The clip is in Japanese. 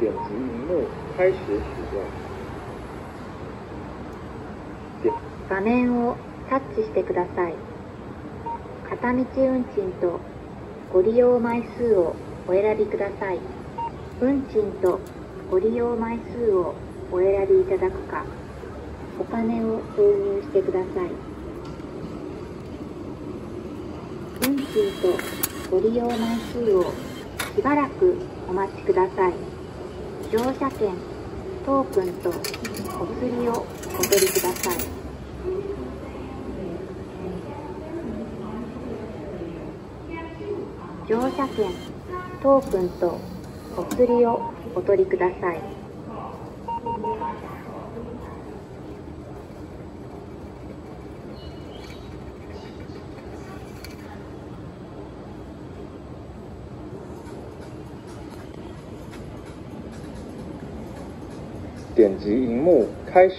点击荧幕开始使用。画面をタッチしてください。片道運賃とご利用枚数をお選びください。運賃とご利用枚数をお選びいただくか、お金を投入してください。運賃とご利用枚数をしばらくお待ちください。乗車券、トークンとお釣りをお取りください。乗車券、トークンとお釣りをお取りください。点击荧幕开始。